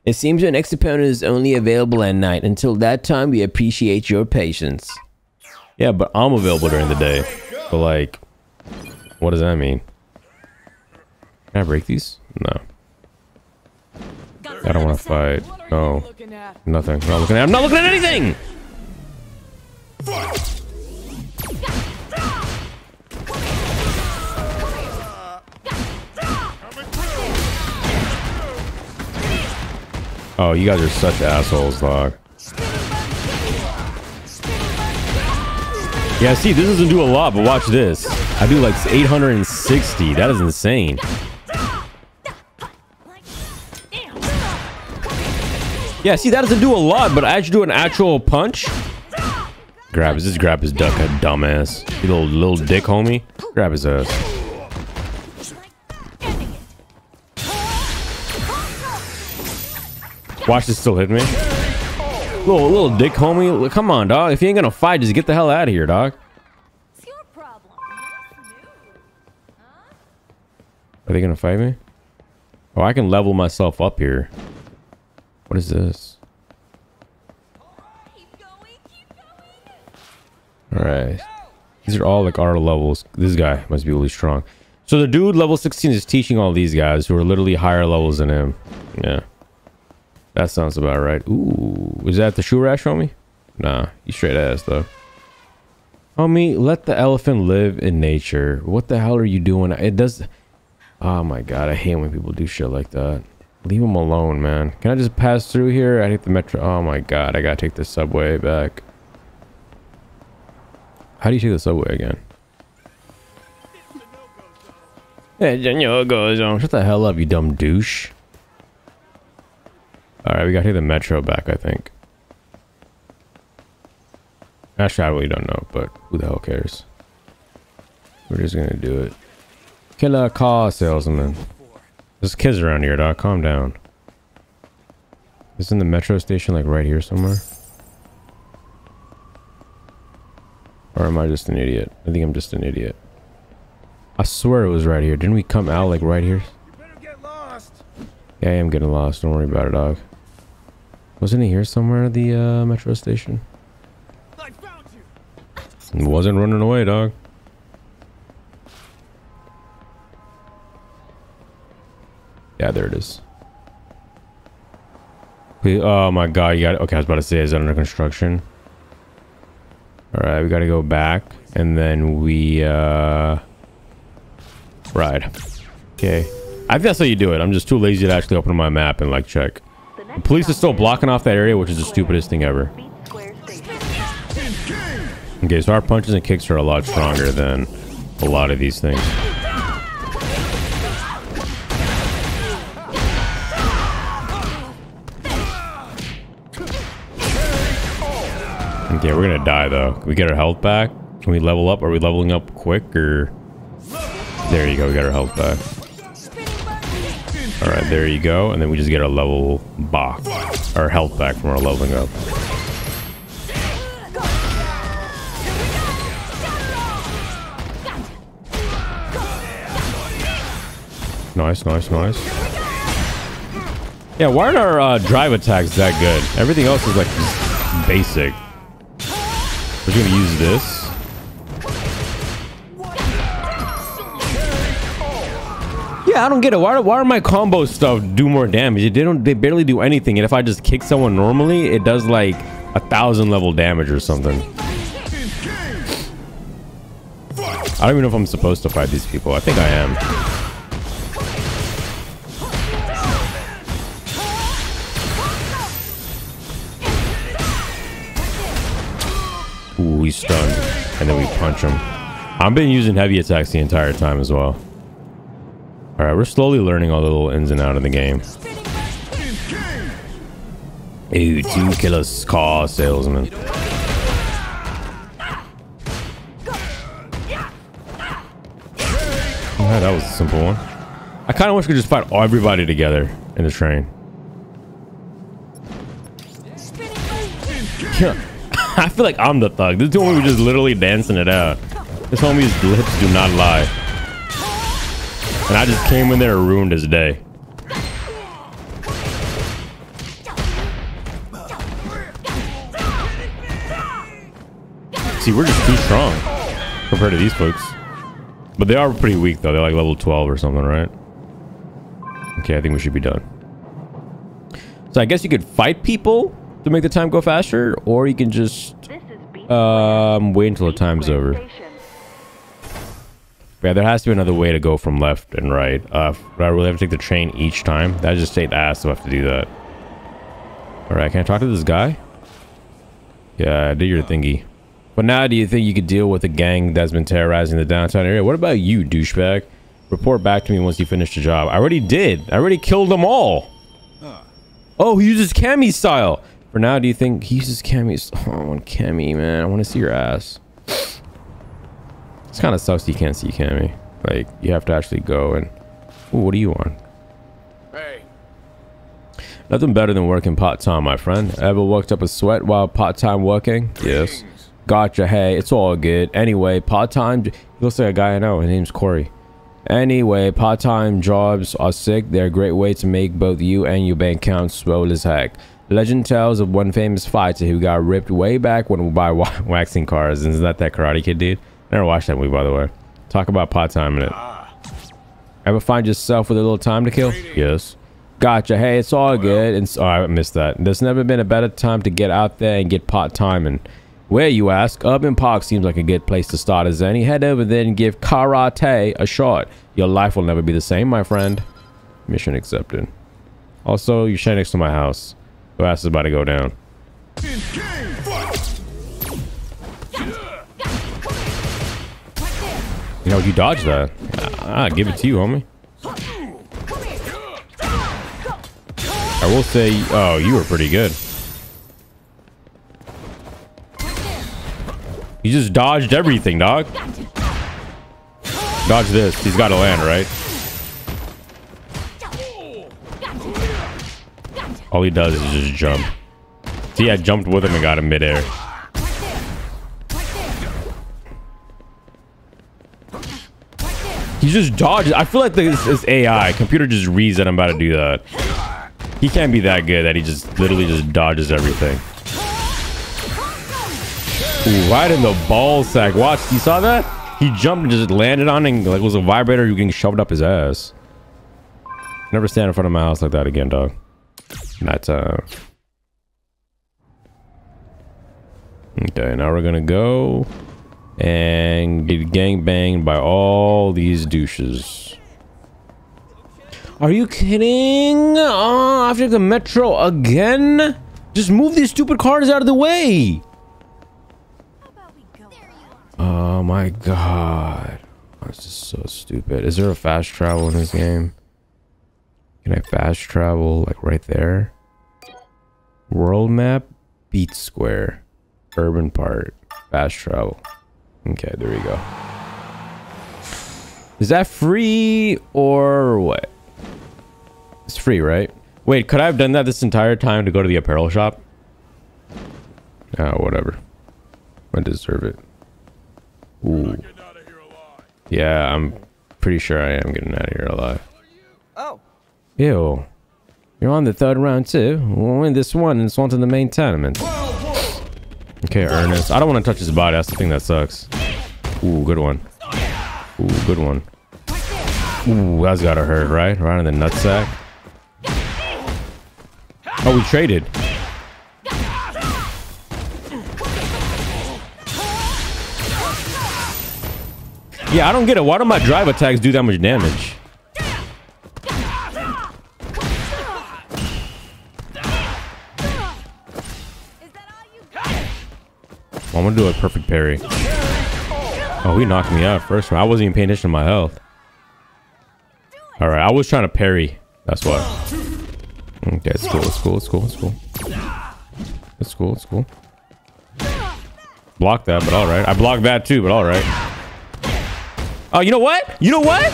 It seems your next opponent is only available at night. Until that time, we appreciate your patience. Yeah, but I'm available during the day. But like, what does that mean? Can I break these? No. I don't want to fight. No. Nothing. I'm not looking at. I'm not looking at anything. Oh, you guys are such assholes, dog. Yeah, see, this doesn't do a lot, but watch this. I do like 860. That is insane. Yeah, see, that doesn't do a lot, but I actually do an actual punch. Grab his, just grab his duck, a dumbass. You little little dick, homie. Grab his ass. Watch this still hit me. Little little dick, homie. Come on, dog. If you ain't gonna fight, just get the hell out of here, dog. It's your problem. Are they gonna fight me? Oh, I can level myself up here. What is this? Keep going, keep going. Alright. These are all like our levels. This guy must be really strong. So the dude level 16 is teaching all these guys who are literally higher levels than him. Yeah. That sounds about right. Ooh. Is that the shoe rash, homie? Nah. You straight ass though. Homie, let the elephant live in nature. What the hell are you doing? It does... Oh my god, I hate when people do shit like that. Leave them alone, man. Can I just pass through here? I hate the metro. Oh my god, I gotta take the subway back. How do you take the subway again? Hey, go zone. Um, shut the hell up, you dumb douche. Alright, we gotta take the metro back, I think. Actually, I really don't know, but who the hell cares? We're just gonna do it. Killer car salesman. There's kids around here, dog. Calm down. Isn't the metro station like right here somewhere? Or am I just an idiot? I think I'm just an idiot. I swear it was right here. Didn't we come out like right here? You better get lost. Yeah, I am getting lost. Don't worry about it, dog. Wasn't he here somewhere, the uh, metro station? I found you. Wasn't running away, dog. Yeah, there it is. Oh my god, you got it. Okay, I was about to say, is it under construction? Alright, we gotta go back. And then we, uh... Ride. Okay. I think that's how you do it. I'm just too lazy to actually open my map and, like, check. Police is still blocking off that area, which is the stupidest thing ever. Okay, so our punches and kicks are a lot stronger than a lot of these things. Okay, we're gonna die though. Can we get our health back? Can we level up? Are we leveling up quick or? There you go, we got our health back. Alright, there you go. And then we just get our level back. Our health back from our leveling up. Nice, nice, nice. Yeah, why aren't our uh, drive attacks that good? Everything else is like just basic. We're gonna use this. Yeah, I don't get it. Why, why are my combo stuff do more damage? They don't. They barely do anything. And if I just kick someone normally, it does like a thousand level damage or something. I don't even know if I'm supposed to fight these people. I think I am. Ooh, he's stunned. And then we punch him. I've been using heavy attacks the entire time as well. Alright, we're slowly learning all the little ins and out of the game. Ooh, two killer car salesman. That was a simple one. I kind of wish we could just fight everybody together in the train. <laughs> I feel like I'm the thug. This homie was just literally dancing it out. This homie's lips do not lie. And I just came in there and ruined his day. See, we're just too strong compared to these folks. But they are pretty weak though. They're like level 12 or something, right? Okay, I think we should be done. So I guess you could fight people to make the time go faster, or you can just This is Beat um wait until the time's over. Yeah, there has to be another way to go from left and right. Uh, I really have to take the train each time? That just ain't ass I have to do that. All right, can I talk to this guy? Yeah, do your thingy. But now, do you think you could deal with a gang that's been terrorizing the downtown area? What about you, douchebag? Report back to me once you finish the job. I already did. I already killed them all. Oh, he uses Cammy style. For now, do you think he uses Cammy? Oh, <laughs> I want man. I want to see your ass. It's kind of sucks you can't see Cammy. Like, you have to actually go and... Ooh, what do you want? Hey, Nothing better than working part-time, my friend. Ever worked up a sweat while part-time working? Yes. Gotcha. Hey, it's all good. Anyway, part-time... Looks like a guy I know. His name's Corey. Anyway, part-time jobs are sick. They're a great way to make both you and your bank account swell as heck. Legend tells of one famous fighter who got ripped way back when by wa- <laughs> waxing cars. Isn't that that Karate Kid dude? Never watched that movie, by the way. Talk about part-time in it. Ever find yourself with a little time to kill? Yes. Gotcha. Hey, it's all good. And oh, I missed that. There's never been a better time to get out there and get part time. And where you ask, Urban Park seems like a good place to start as any. Head over there and give karate a shot. Your life will never be the same, my friend. Mission accepted. Also, you share next to my house. Your ass is about to go down. You know, you dodged that. Ah, give it to you, homie. I will say, oh, you were pretty good. You just dodged everything, dog. Dodge this. He's got to land, right? All he does is just jump. See, I jumped with him and got him midair. He just dodges. I feel like this is AI. Computer just reads that I'm about to do that. He can't be that good that he just literally just dodges everything. Ooh, right in the ball sack. Watch, you saw that? He jumped and just landed on and like was a vibrator you getting shoved up his ass. Never stand in front of my house like that again, dog. Not time. Okay, now we're gonna go and get gang banged by all these douches. Are you kidding? Uh, oh, after the metro again? Just move these stupid cars out of the way. Oh my god. This is so stupid. Is there a fast travel in this game? Can I fast travel like right there? World map, beat square, urban park, fast travel. Okay, there we go. Is that free or what? It's free, right? Wait, could I have done that this entire time to go to the apparel shop? Oh, whatever. I deserve it. Ooh. getting out of here alive. Yeah, I'm pretty sure I am getting out of here alive. Oh, Ew. You're on the third round too. We'll win this one and it's on to the main tournament. Okay, Ernest. I don't want to touch his body. That's the thing that sucks. Ooh, good one. Ooh, good one. Ooh, that's gotta hurt, right? Right in the nutsack. Oh, we traded. Yeah, I don't get it. Why do my drive attacks do that much damage? I'm gonna do a perfect parry. Oh, he knocked me out first round. I wasn't even paying attention to my health. All right, I was trying to parry. That's why. Okay, it's cool. It's cool. It's cool. It's cool. It's cool. It's cool. Block that, but all right. I blocked that too, but all right. Oh, you know what? You know what?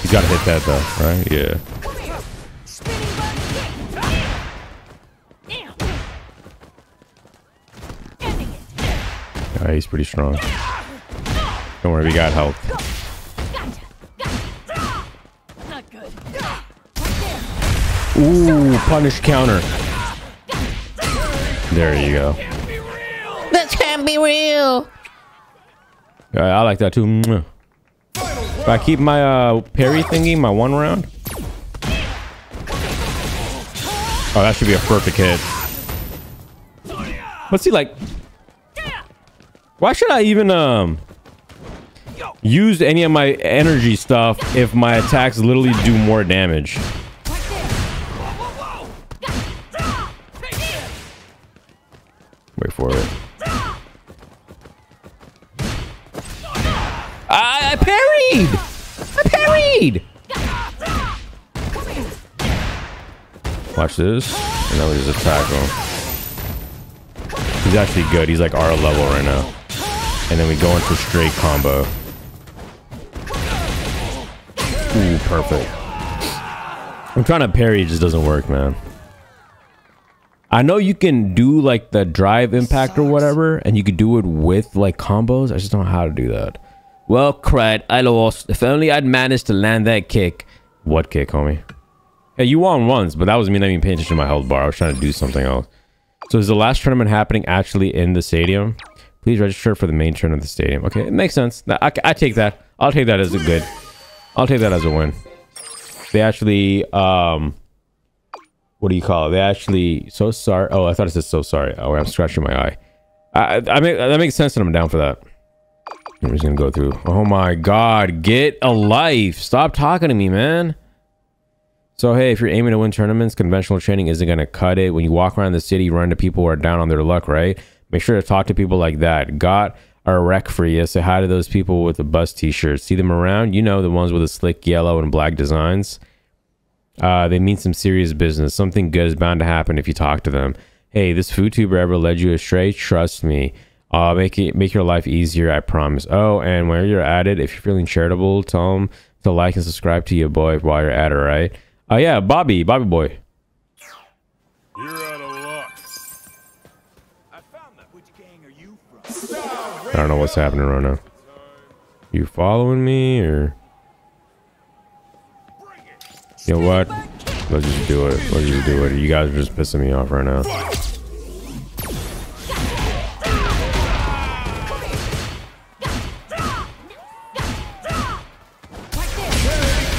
He's got to hit that though, right? Yeah. Come here. Spinning button. Damn. Ending it. All right, he's pretty strong. Don't worry, we got health. Gotcha. Gotcha. Not good. Ooh, punish counter. There you go. This can't be real. Yeah, I like that too. If I keep my uh, parry thingy, my one round. Oh, that should be a perfect hit. But see, like, why should I even um use any of my energy stuff if my attacks literally do more damage? Wait for it. I, I parried! I parried! Watch this. And now we just attack him. He's actually good. He's like our level right now. And then we go into straight combo. Ooh, perfect. I'm trying to parry, it just doesn't work, man. I know you can do like the drive impact or whatever, and you could do it with like combos. I just don't know how to do that. Well, crud, I lost. If only I'd managed to land that kick. What kick, homie? Hey, you won once, but that was me not even paying attention to my health bar. I was trying to do something else. So is the last tournament happening actually in the stadium? Please register for the main turn of the stadium. Okay, it makes sense. I, I take that. I'll take that as a good. I'll take that as a win. They actually, um, what do you call it? They actually, so sorry. Oh, I thought it said so sorry. Oh, I'm scratching my eye. I, I make, that makes sense and I'm down for that. I'm just gonna go through. Oh my god, get a life. Stop talking to me, man. So hey, if you're aiming to win tournaments, conventional training isn't gonna cut it. When you walk around the city, you run into people who are down on their luck, right? Make sure to talk to people like that. Got a wreck for you. Say hi to those people with the bus t-shirts. See them around? You know the ones with the slick yellow and black designs. Uh, they mean some serious business. Something good is bound to happen if you talk to them. Hey, this food tuber ever led you astray? Trust me. Uh, make it make your life easier. I promise. Oh, and where you're at it, if you're feeling charitable, tell them to like and subscribe to your boy while you're at it. Right? Oh yeah, Bobby, Bobby boy. I don't know what's happening right now. You following me or? You know what? Let's just do it. Let's just do it. You guys are just pissing me off right now.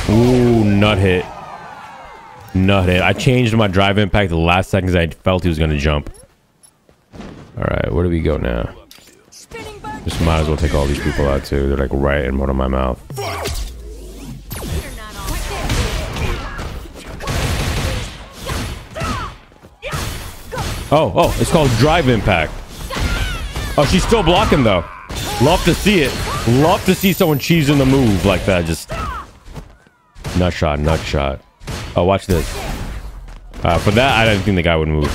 Ooh, nut hit. Nut hit. I changed my drive impact the last seconds I felt he was going to jump. Alright, where do we go now? Just might as well take all these people out too. They're like right in front of my mouth. Oh, oh, it's called drive impact. Oh, she's still blocking though. Love to see it. Love to see someone cheesing the move like that. Just nut shot, nut shot. Oh, watch this. Uh, for that, I didn't think the guy would move.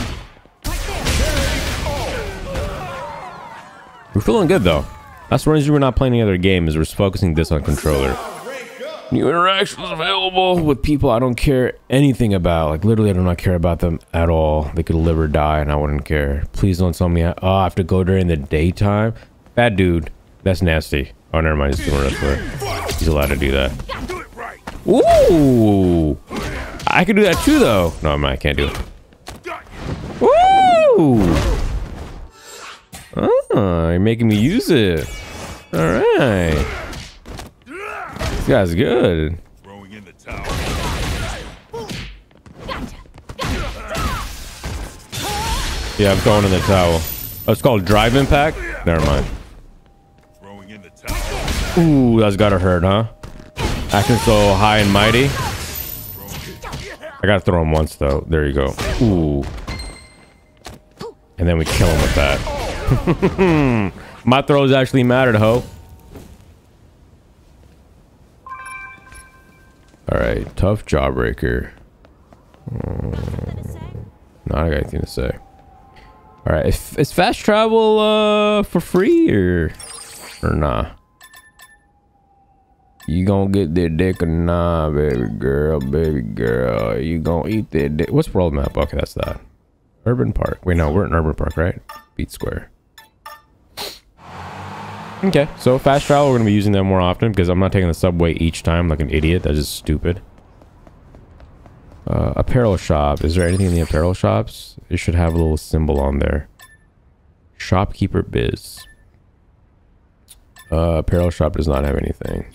We're feeling good though. That's the reason we're not playing any other games. We're focusing this on controller. New interactions available with people I don't care anything about. Like literally, I do not care about them at all. They could live or die, and I wouldn't care. Please don't tell me. I, oh, I have to go during the daytime. Bad dude. That's nasty. Oh, never mind. He's doing wrestler. He's allowed to do that. Ooh. I could do that too, though. No. I can't do it. Woo! Oh, you're making me use it. All right. This guy's good. Throwing in the towel. Yeah, I'm throwing in the towel. Oh, it's called drive impact? Never mind. Throwing in the towel. Ooh, that's gotta hurt, huh? Acting so high and mighty. I gotta throw him once, though. There you go. Ooh. And then we kill him with that. <laughs> My throws actually mattered, ho. Alright, tough jawbreaker. Mm, no, I got anything to say. Alright, is, is fast travel uh for free or or nah? You gonna get that dick or nah, baby girl, baby girl. You gonna eat that dick. What's world map? Okay, that's that. Urban Park. Wait, no, we're in Urban Park, right? Beat Square. Okay, so fast travel, we're gonna be using that more often because I'm not taking the subway each time like an idiot. That's just stupid. Uh, apparel shop. Is there anything in the apparel shops? It should have a little symbol on there. Shopkeeper biz. Uh, apparel shop does not have anything.